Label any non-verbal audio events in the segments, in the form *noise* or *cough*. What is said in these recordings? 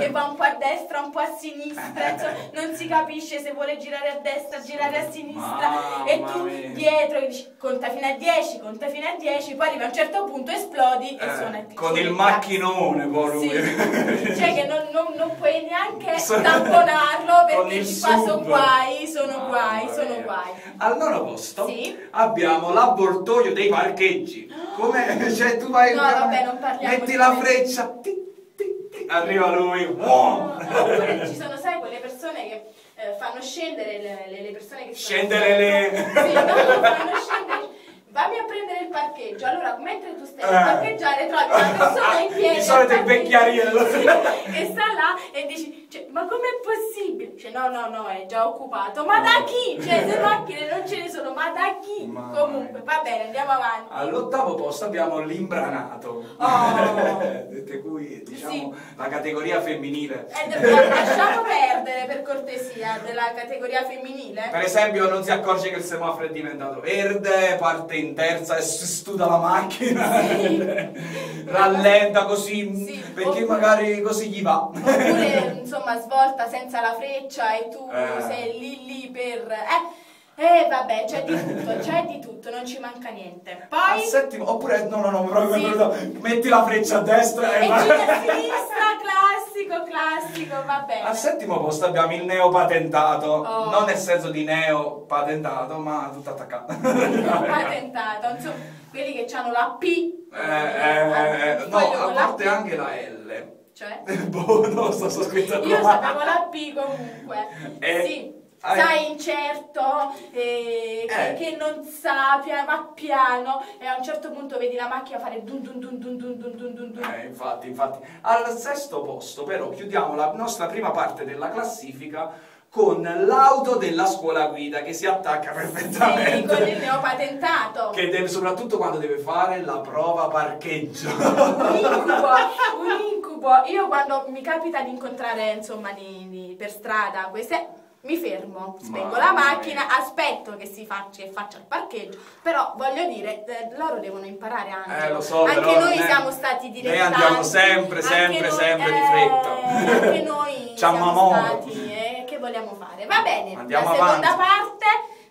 che va un po' a destra, un po' a sinistra, insomma, non si capisce se vuole girare a destra, girare a sinistra Mamma e tu mia. dietro dici conta fino a 10, conta fino a 10, poi arriva a un certo punto esplodi e Eh, suona con suona il macchinone poi lui. Sì, cioè che non, non- non puoi neanche Sono- tamponarlo con perché il ti fa sono guai, sono Mamma guai, sono mia. guai. Al nono posto Sì. abbiamo l'avvoltoio dei parcheggi. Come cioè tu vai No, vabbè, non parliamo metti la freccia, tic, arriva lui. wow. Oppure ci sono, sai, quelle persone che eh, fanno scendere le, le- persone che Scendere le- Sì, no, fanno scendere. Vammi a prendere il parcheggio. Allora, mentre tu stai a Eh. parcheggiare, trovi una persona in piedi. Di solito il vecchiariello. Sì, e sta là e dici, cioè, ma com'è possibile? Cioè, no, no, no, è già occupato. Ma da chi? Cioè, se macchine non ce ne sono, ma da chi? Ma- Comunque, va bene, andiamo avanti. All'ottavo posto abbiamo l'imbranato. Oh. *laughs* Di cui diciamo Sì. la categoria femminile. E dobbiamo- lasciamo *laughs* perdere per cortesia della categoria femminile. Per esempio non si accorge che il semaforo è diventato verde, parte in terza e si studa la macchina, Sì. *laughs* rallenta così Sì. perché Oppure- magari così gli va. Oppure *laughs* insomma svolta senza la freccia e tu Eh. sei lì lì per... Eh, eh, vabbè, c'è di tutto, c'è di tutto, non ci manca niente. Al Poi... settimo, oppure no, no, no, proprio Sì. metti la freccia a destra e E gira a sinistra, classico, classico, va bene. Al settimo posto abbiamo il neopatentato, Oh. non nel senso di neo patentato, ma tutto attaccato. *laughs* Patentato, insomma, quelli che hanno la P. Eh, eh, eh, no, a con la volte P. anche la L. Cioè? *laughs* boh, lo so, sto scrittando Io sapevo la P comunque. Eh, sì. Hai- Sai, incerto, eh, che, Eh. che non sa, va piano e a un certo punto vedi la macchina fare dun dun dun dun dun dun dun dun. Eh, infatti, infatti. Al sesto posto, però, chiudiamo la nostra prima parte della classifica con l'auto della scuola guida che si attacca Sì, perfettamente. con il neopatentato. Che deve, soprattutto quando deve fare la prova parcheggio. Un incubo, un *laughs* incubo. Io quando mi capita di incontrare, insomma, di, di- per strada queste... Mi fermo, spengo la macchina, mia. aspetto che si faccia, che faccia il parcheggio, però voglio dire, eh, loro devono imparare anche. Eh, lo so, anche noi ne- siamo stati noi dilettanti. andiamo sempre, sempre, noi- sempre di eh, fretta. Anche noi *laughs* siamo stati, eh, che vogliamo fare? Va bene, Andiamo la seconda avanti. parte,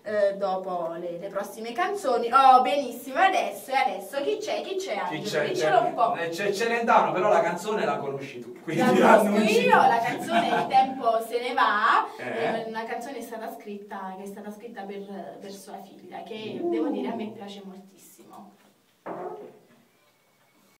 eh, dopo le, le prossime canzoni. Oh, benissimo, adesso, e adesso chi c'è? Chi c'è? Chi c'è? Dicelo un po'. C'è, c'è Celentano, però la canzone la conosci tu. Quindi La conosco io, tu. la canzone Il tempo se ne va, Eh. eh, una canzone è stata scritta, che è stata scritta per, per sua figlia, che devo dire a me piace moltissimo.